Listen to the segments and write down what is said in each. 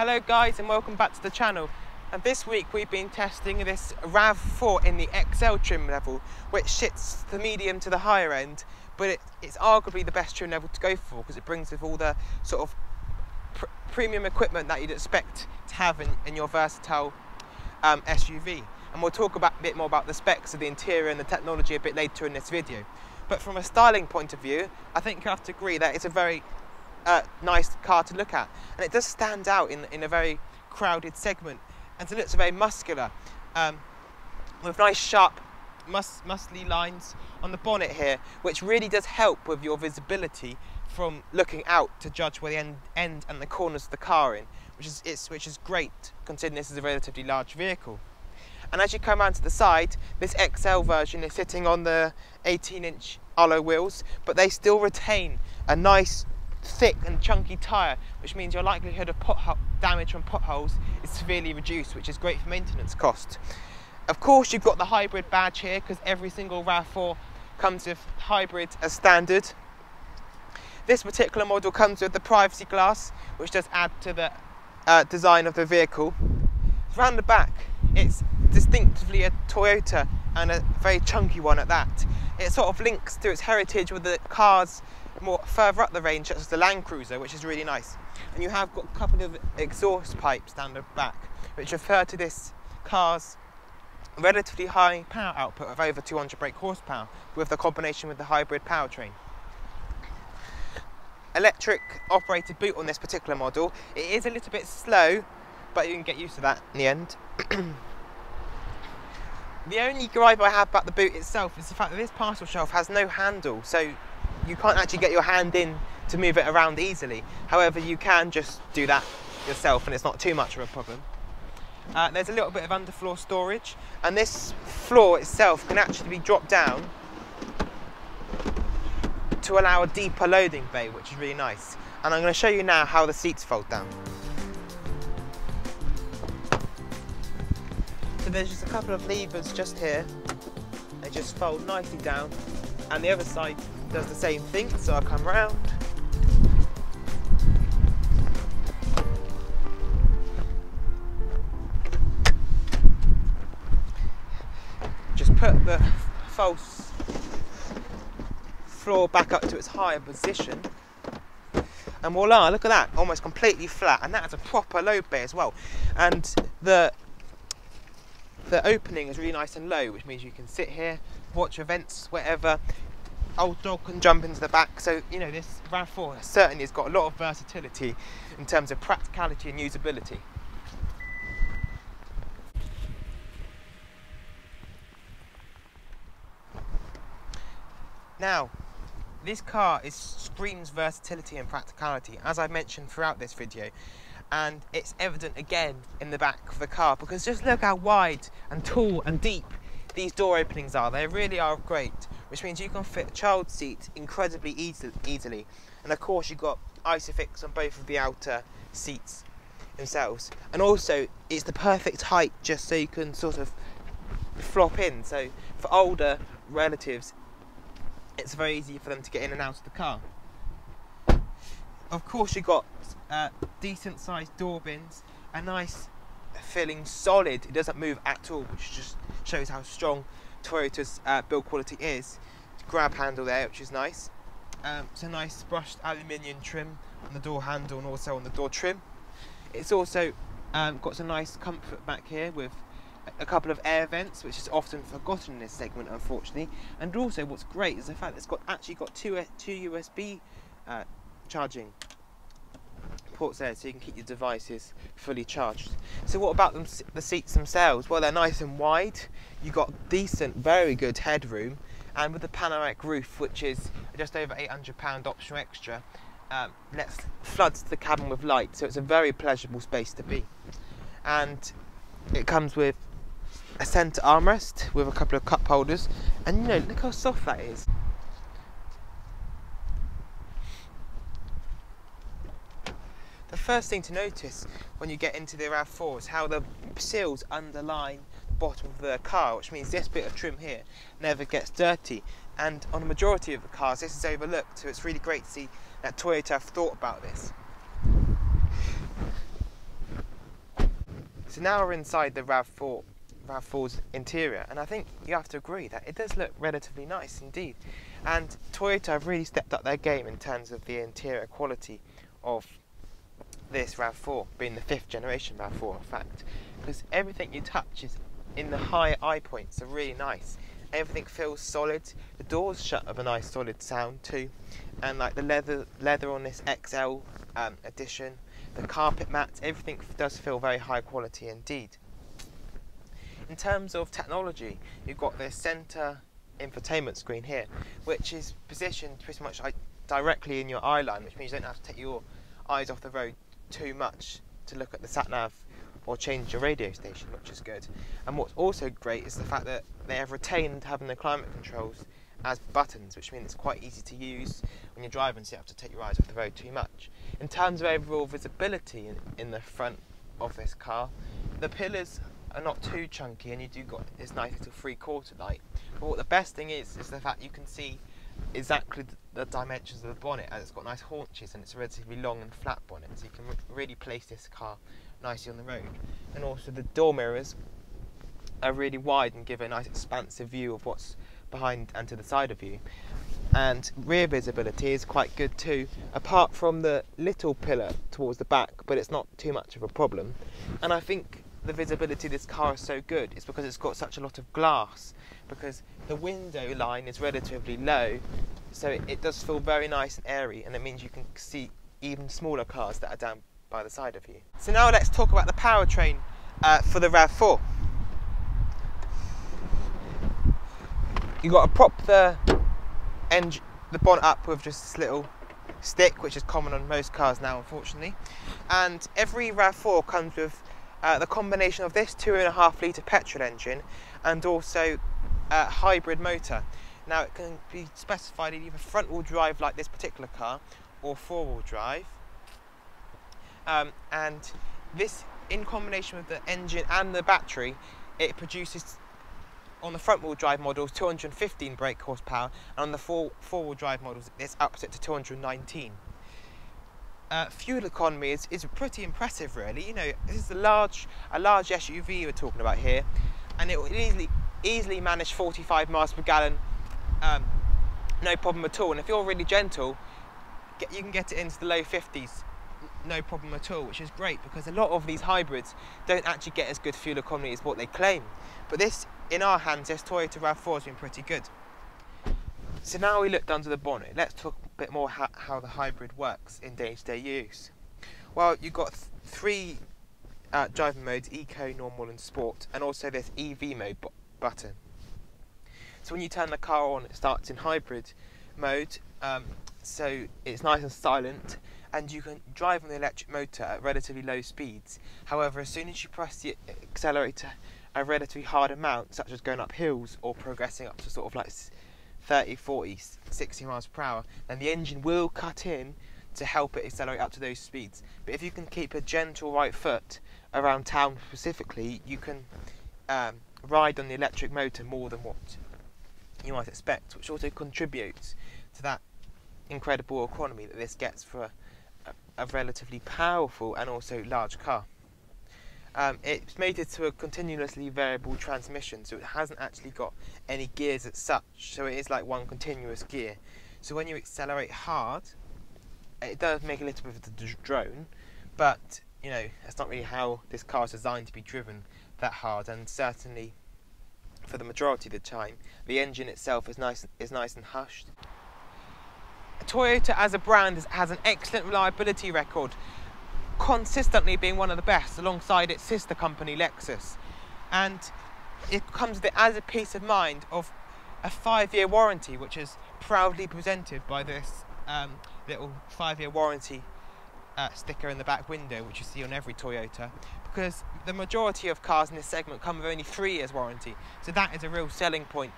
Hello guys and welcome back to the channel and this week we've been testing this RAV4 in the Excel trim level which sits the medium to the higher end but it, it's arguably the best trim level to go for because it brings with all the sort of pr premium equipment that you'd expect to have in, in your versatile um, SUV and we'll talk about, a bit more about the specs of the interior and the technology a bit later in this video but from a styling point of view I think you have to agree that it's a very uh, nice car to look at. And it does stand out in, in a very crowded segment. And it looks very muscular, um, with nice sharp mus muscly lines on the bonnet here, which really does help with your visibility from looking out to judge where the end, end and the corners of the car in, which is, it's, which is great considering this is a relatively large vehicle. And as you come around to the side, this Excel version is sitting on the 18 inch alloy wheels, but they still retain a nice thick and chunky tyre, which means your likelihood of damage from potholes is severely reduced, which is great for maintenance costs. Of course, you've got the hybrid badge here because every single RAV4 comes with hybrid as standard. This particular model comes with the privacy glass, which does add to the uh, design of the vehicle. Around the back, it's distinctively a Toyota and a very chunky one at that. It sort of links to its heritage with the cars more further up the range, such as the Land Cruiser, which is really nice. And you have got a couple of exhaust pipes down the back, which refer to this car's relatively high power output of over 200 brake horsepower with the combination with the hybrid powertrain. Electric operated boot on this particular model. It is a little bit slow, but you can get used to that in the end. the only gripe I have about the boot itself is the fact that this parcel shelf has no handle, so you can't actually get your hand in to move it around easily. However, you can just do that yourself and it's not too much of a problem. Uh, there's a little bit of underfloor storage and this floor itself can actually be dropped down to allow a deeper loading bay, which is really nice. And I'm going to show you now how the seats fold down. There's just a couple of levers just here. They just fold nicely down. And the other side does the same thing, so I come round. Just put the false floor back up to its higher position. And voila, look at that, almost completely flat. And that's a proper load bay as well. And the the opening is really nice and low, which means you can sit here, watch events, whatever old dog can jump into the back. So, you know, this RAV4 certainly has got a lot of versatility in terms of practicality and usability. Now, this car is, screams versatility and practicality, as I mentioned throughout this video. And it's evident again in the back of the car because just look how wide and tall and deep these door openings are. They really are great which means you can fit a child seat incredibly easy, easily. And of course, you've got Isofix on both of the outer seats themselves. And also, it's the perfect height just so you can sort of flop in. So for older relatives, it's very easy for them to get in and out of the car. Of course, you've got uh, decent sized door bins, a nice feeling solid. It doesn't move at all, which just shows how strong Toyota's uh, build quality is. Grab handle there, which is nice. Um, it's a nice brushed aluminium trim on the door handle and also on the door trim. It's also um, got some nice comfort back here with a couple of air vents, which is often forgotten in this segment, unfortunately. And also, what's great is the fact that it's got actually got two uh, two USB uh, charging ports there, so you can keep your devices fully charged. So, what about them, the seats themselves? Well, they're nice and wide you've got decent, very good headroom, and with the panoramic roof, which is just over £800 optional extra, um, lets floods the cabin with light, so it's a very pleasurable space to be. And it comes with a centre armrest with a couple of cup holders, And you know, look how soft that is. The first thing to notice when you get into the RAV4 is how the seals underline the bottom of the car, which means this bit of trim here never gets dirty. And on the majority of the cars, this is overlooked, so it's really great to see that Toyota have thought about this. So now we're inside the RAV4, RAV4's interior, and I think you have to agree that it does look relatively nice indeed. And Toyota have really stepped up their game in terms of the interior quality of this RAV4, being the fifth generation RAV4 in fact, because everything you touch is in the high eye points are really nice. Everything feels solid. The doors shut with a nice solid sound too, and like the leather leather on this Excel um, edition, the carpet mats, everything does feel very high quality indeed. In terms of technology, you've got the centre infotainment screen here, which is positioned pretty much like directly in your eye line, which means you don't have to take your eyes off the road too much to look at the sat nav or change your radio station, which is good. And what's also great is the fact that they have retained having the climate controls as buttons, which means it's quite easy to use when you're driving, so you have to take your eyes off the road too much. In terms of overall visibility in, in the front of this car, the pillars are not too chunky, and you do got this nice little three-quarter light. But what the best thing is is the fact you can see exactly the, dimensions of the bonnet as it's got nice haunches and it's a relatively long and flat bonnet so you can re really place this car nicely on the road. And also the door mirrors are really wide and give a nice expansive view of what's behind and to the side of you. And rear visibility is quite good too apart from the little pillar towards the back but it's not too much of a problem. And I think the visibility of this car is so good is because it's got such a lot of glass because the window line is relatively low so it, it does feel very nice and airy and it means you can see even smaller cars that are down by the side of you. So now let's talk about the powertrain uh, for the RAV4. You've got to prop the engine, the bonnet up with just this little stick, which is common on most cars now, unfortunately. And every RAV4 comes with uh, the combination of this two and a half litre petrol engine and also a hybrid motor. Now it can be specified in either front wheel drive like this particular car or four wheel drive. Um, and this in combination with the engine and the battery, it produces on the front wheel drive models 215 brake horsepower and on the four, four wheel drive models it's up to 219 uh, fuel economy is, is pretty impressive really. You know, this is a large, a large SUV we're talking about here, and it will easily, easily manage 45 miles per gallon, um, no problem at all. And if you're really gentle, get, you can get it into the low 50s, no problem at all, which is great because a lot of these hybrids don't actually get as good fuel economy as what they claim. But this, in our hands, this Toyota RAV4 has been pretty good. So now we looked under the bonnet, let's talk bit more how, how the hybrid works in day-to-day -day use. Well, you've got th three uh, driving modes, Eco, Normal and Sport, and also this EV mode button. So when you turn the car on, it starts in hybrid mode, um, so it's nice and silent, and you can drive on the electric motor at relatively low speeds. However, as soon as you press the accelerator a relatively hard amount, such as going up hills or progressing up to sort of like 30, 40, 60 miles per hour, then the engine will cut in to help it accelerate up to those speeds. But if you can keep a gentle right foot around town specifically, you can um, ride on the electric motor more than what you might expect, which also contributes to that incredible economy that this gets for a, a, a relatively powerful and also large car. Um, it's mated to a continuously variable transmission, so it hasn't actually got any gears as such, so it is like one continuous gear. So when you accelerate hard, it does make a little bit of a drone, but you know, that's not really how this car is designed to be driven that hard, and certainly for the majority of the time, the engine itself is nice, is nice and hushed. Toyota as a brand has an excellent reliability record consistently being one of the best alongside its sister company Lexus. And it comes with it as a peace of mind of a five year warranty, which is proudly presented by this um, little five year warranty uh, sticker in the back window, which you see on every Toyota, because the majority of cars in this segment come with only three years warranty. So that is a real selling point.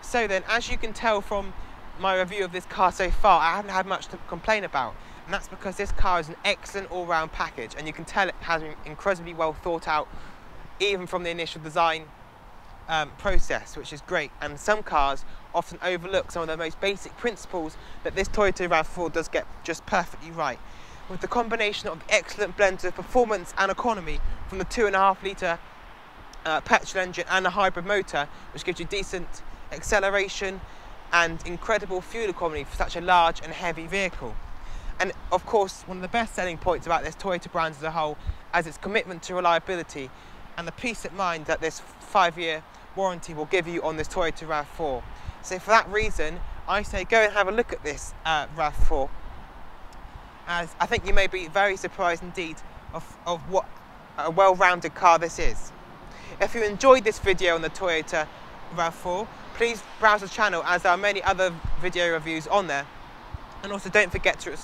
So then, as you can tell from my review of this car so far, I haven't had much to complain about. And that's because this car is an excellent all-round package and you can tell it has been incredibly well thought out even from the initial design um, process, which is great. And some cars often overlook some of the most basic principles that this Toyota RAV4 does get just perfectly right. With the combination of excellent blends of performance and economy from the two and a half litre uh, petrol engine and a hybrid motor, which gives you decent acceleration and incredible fuel economy for such a large and heavy vehicle. And of course, one of the best selling points about this Toyota brand as a whole is its commitment to reliability and the peace of mind that this five-year warranty will give you on this Toyota RAV4. So for that reason, I say go and have a look at this uh, RAV4 as I think you may be very surprised indeed of, of what a well-rounded car this is. If you enjoyed this video on the Toyota RAV4, please browse the channel as there are many other video reviews on there. And also don't forget to,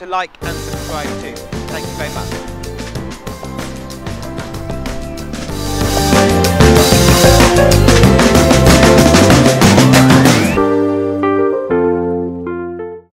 to like and subscribe to. Thank you very much.